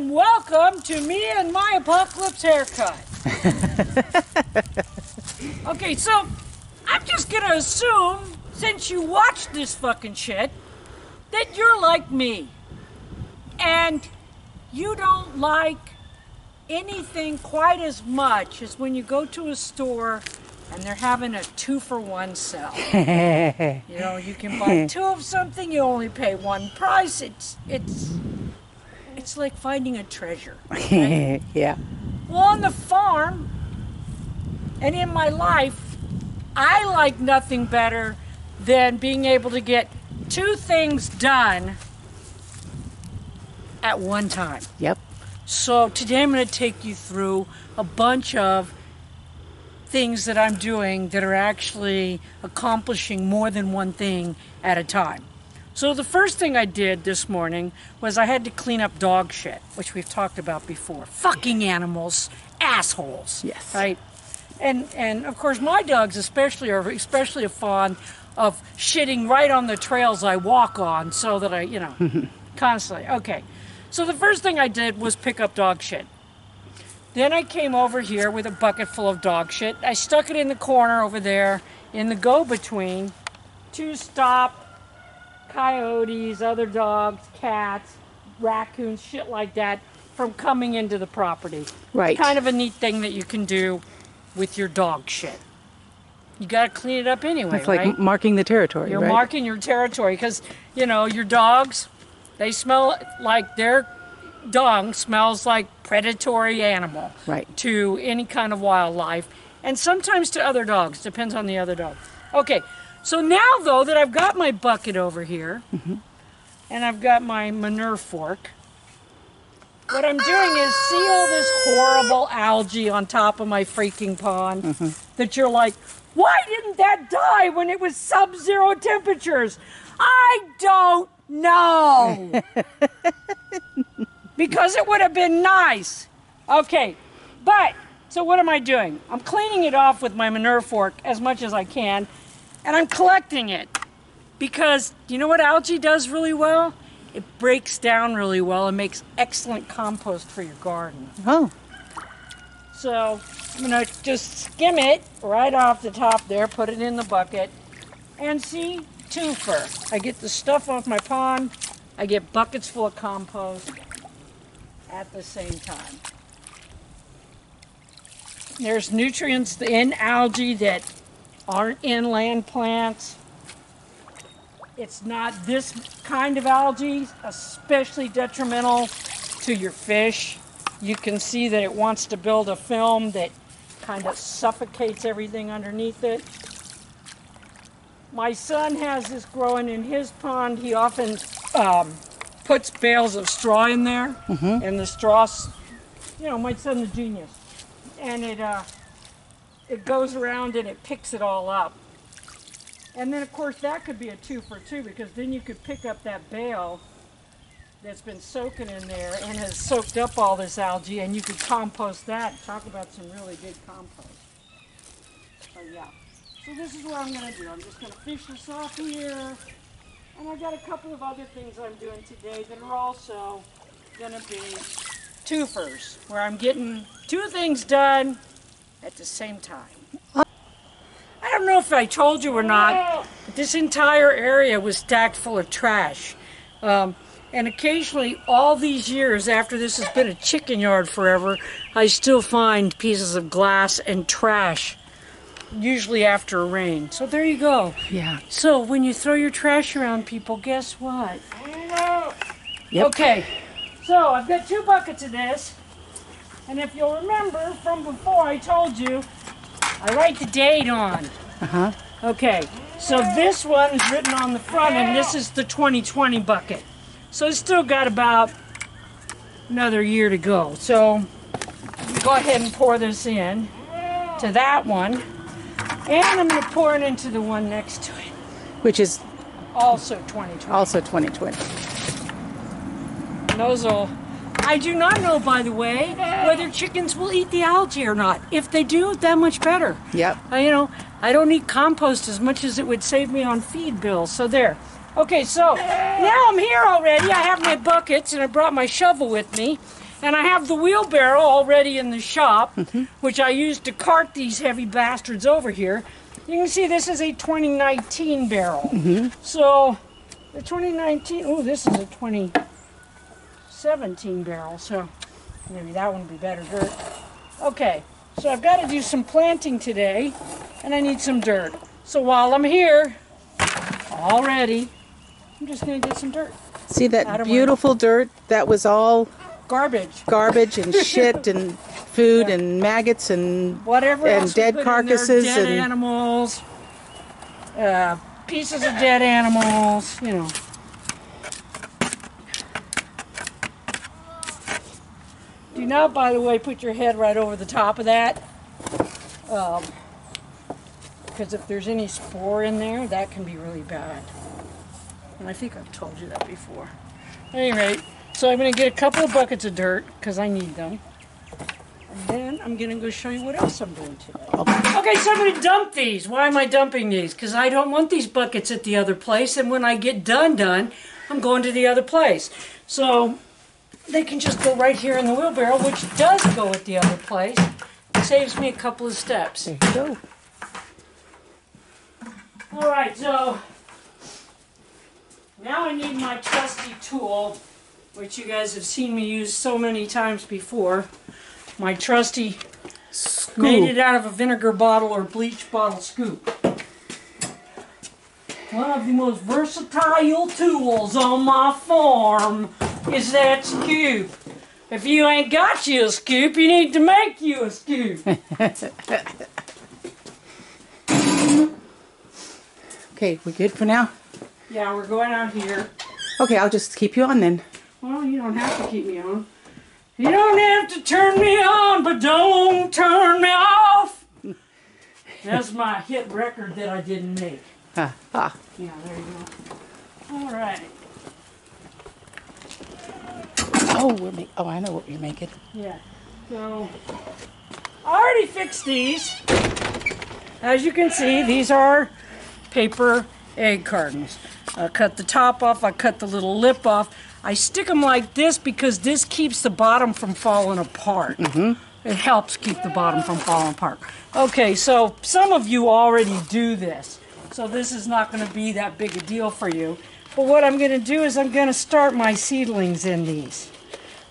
and welcome to me and my apocalypse haircut. okay, so I'm just gonna assume, since you watched this fucking shit, that you're like me. And you don't like anything quite as much as when you go to a store and they're having a two for one sale. you know, you can buy two of something, you only pay one price. It's it's it's like finding a treasure. right? yeah. Well, on the farm and in my life, I like nothing better than being able to get two things done at one time. Yep. So today I'm going to take you through a bunch of things that I'm doing that are actually accomplishing more than one thing at a time. So the first thing I did this morning was I had to clean up dog shit, which we've talked about before. Fucking animals, assholes. Yes. Right? And and of course my dogs especially are especially fond of shitting right on the trails I walk on so that I, you know, constantly. Okay. So the first thing I did was pick up dog shit. Then I came over here with a bucket full of dog shit. I stuck it in the corner over there in the go between to stop coyotes, other dogs, cats, raccoons, shit like that from coming into the property. Right. Kind of a neat thing that you can do with your dog shit. You got to clean it up anyway, It's like right? marking the territory, You're right? marking your territory because, you know, your dogs, they smell like their dung smells like predatory animal Right. to any kind of wildlife and sometimes to other dogs, depends on the other dog. Okay, so now though that I've got my bucket over here mm-hmm. and I've got my manure fork, what I'm doing is see all this horrible algae on top of my freaking pond mm-hmm. that you're like, why didn't that die when it was sub zero temperatures? I don't know. because it would have been nice. Okay, but so what am I doing? I'm cleaning it off with my manure fork as much as I can, and I'm collecting it because you know what algae does really well? It breaks down really well and makes excellent compost for your garden. Oh, So I'm gonna just skim it right off the top there, put it in the bucket, and see, twofer. I get the stuff off my pond, I get buckets full of compost at the same time. There's nutrients in algae that aren't in land plants. It's not this kind of algae, especially detrimental to your fish. You can see that it wants to build a film that kind of suffocates everything underneath it. My son has this growing in his pond. He often um, puts bales of straw in there, and the straw, you know, my son's a genius, and it uh, it goes around and it picks it all up. And then, of course, that could be a two for two because then you could pick up that bale that's been soaking in there and has soaked up all this algae, and you could compost that. Talk about some really good compost. So yeah. So this is what I'm gonna do. I'm just gonna fish this off here, and I've got a couple of other things I'm doing today that are also gonna be twofers, where I'm getting two things done at the same time. I don't know if I told you or not, but this entire area was stacked full of trash. Um, and occasionally, all these years after this has been a chicken yard forever, I still find pieces of glass and trash, usually after a rain. So there you go. yeah. So when you throw your trash around, people, guess what? Yep. Okay, so I've got two buckets of this. And if you'll remember from before, I told you I write the date on. Uh huh. Okay, so this one is written on the front, and this is the 2020 bucket. So it's still got about another year to go. So go ahead and pour this in to that one. And I'm going to pour it into the one next to it. Which is Also 2020. also 2020. And those will. I do not know, by the way, whether chickens will eat the algae or not. If they do, that much better. Yep. Uh, you know, I don't need compost as much as it would save me on feed bills. So there. Okay, so now I'm here already. I have my buckets and I brought my shovel with me. And I have the wheelbarrow already in the shop, which I use to cart these heavy bastards over here. You can see this is a 2019 barrel. So the 2019, oh, this is a 2017 barrel, so maybe that one would be better dirt. Okay, so I've got to do some planting today, and I need some dirt. So while I'm here, already, I'm just going to get some dirt. See that beautiful dirt? That was all Garbage. garbage and shit and food and maggots and whatever And dead carcasses there, dead and- animals, uh, pieces of dead animals, you know. Not, by the way, put your head right over the top of that. Um, because if there's any spore in there, that can be really bad. And I think I've told you that before. At any rate, so I'm going to get a couple of buckets of dirt because I need them. And then I'm going to go show you what else I'm doing today. Okay, so I'm going to dump these. Why am I dumping these? Because I don't want these buckets at the other place. And when I get done, done, I'm going to the other place. So they can just go right here in the wheelbarrow, which does go at the other place. It saves me a couple of steps. there you go. All right, so now I need my trusty tool, which you guys have seen me use so many times before. My trusty scoop. made it out of a vinegar bottle or bleach bottle scoop. One of the most versatile tools on my farm is that scoop. If you ain't got you a scoop, you need to make you a scoop. Okay, we good for now? yeah, we're going out here. Okay, I'll just keep you on then. Well, you don't have to keep me on. You don't have to turn me on, but don't turn me off. That's my hit record that I didn't make. Ah, ah. Yeah, there you go. All right. Oh, we're make- oh, I know what you're making. Yeah. So, I already fixed these. As you can see, these are paper egg cartons. I cut the top off, I cut the little lip off. I stick them like this because this keeps the bottom from falling apart. Mm -hmm. It helps keep the bottom from falling apart. Okay, so some of you already do this. So this is not going to be that big a deal for you. But what I'm going to do is I'm going to start my seedlings in these.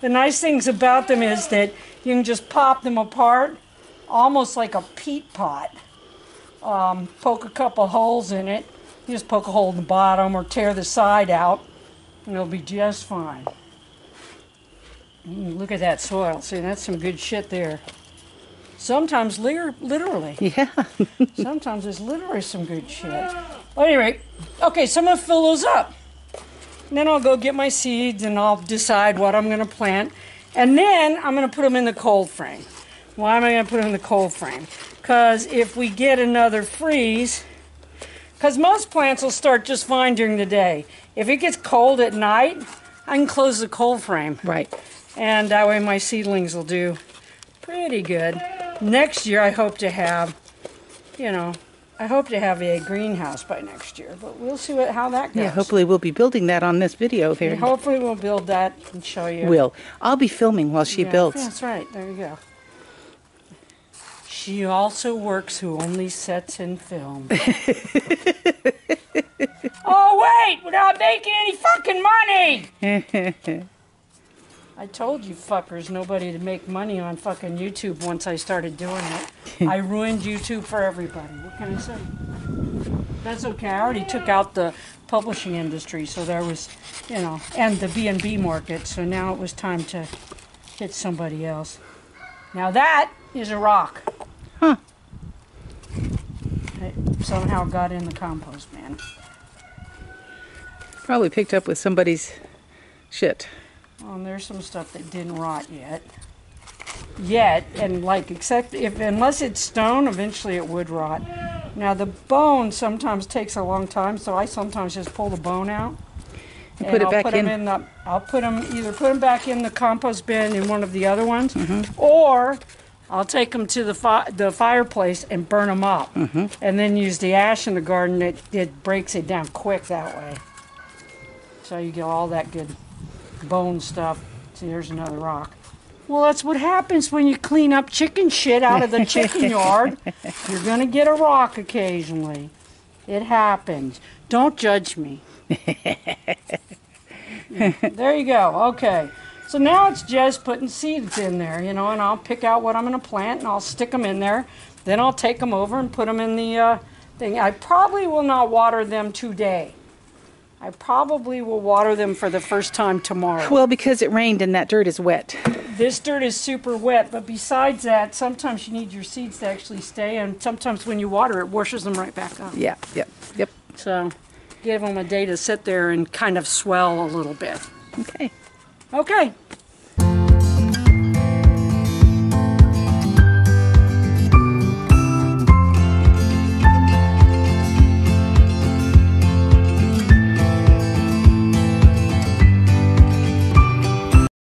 The nice things about them is that you can just pop them apart, almost like a peat pot. Um, poke a couple holes in it. You just poke a hole in the bottom or tear the side out, and it'll be just fine. Mm, look at that soil. See, that's some good shit there. Sometimes literally. Yeah. Sometimes there's literally some good shit. Well, anyway, okay, so I'm gonna fill those up. Then I'll go get my seeds and I'll decide what I'm gonna plant. And then I'm gonna put them in the cold frame. Why am I gonna put them in the cold frame? Because if we get another freeze, because most plants will start just fine during the day. If it gets cold at night, I can close the cold frame right. and that way my seedlings will do pretty good. Next year, I hope to have, you know, I hope to have a greenhouse by next year, but we'll see what how that goes. Yeah, hopefully we'll be building that on this video there. And hopefully we'll build that and show you. Will. I'll be filming while she Yeah, builds. That's right. There you go. She also works who only sets in film. oh wait, we're not making any fucking money. I told you fuckers nobody to make money on fucking YouTube once I started doing it. I ruined YouTube for everybody. What can I say? That's okay. I already took out the publishing industry, so there was, you know, and the B&B market, so now it was time to hit somebody else. Now that is a rock. Huh. It somehow got in the compost bin. Probably picked up with somebody's shit. Oh, and there's some stuff that didn't rot yet. Yet, and like, except if, unless it's stone, eventually it would rot. Now, the bone sometimes takes a long time, so I sometimes just pull the bone out. And put it I'll back put in. in the, I'll put them, either put them back in the compost bin in one of the other ones, Mm-hmm. or I'll take them to the, fi- the fireplace and burn them up. Mm-hmm. And then use the ash in the garden, it, it breaks it down quick that way. So you get all that good bone stuff. See, here's another rock. Well, that's what happens when you clean up chicken shit out of the chicken yard. You're going to get a rock occasionally. It happens. Don't judge me. there you go. Okay. So now it's just putting seeds in there, you know, and I'll pick out what I'm going to plant and I'll stick them in there. Then I'll take them over and put them in the uh, thing. I probably will not water them today. I probably will water them for the first time tomorrow. Well, because it rained and that dirt is wet. This dirt is super wet, but besides that, sometimes you need your seeds to actually stay, and sometimes when you water it, washes them right back up. Yeah, yep, yep. So give them a day to sit there and kind of swell a little bit. Okay. Okay,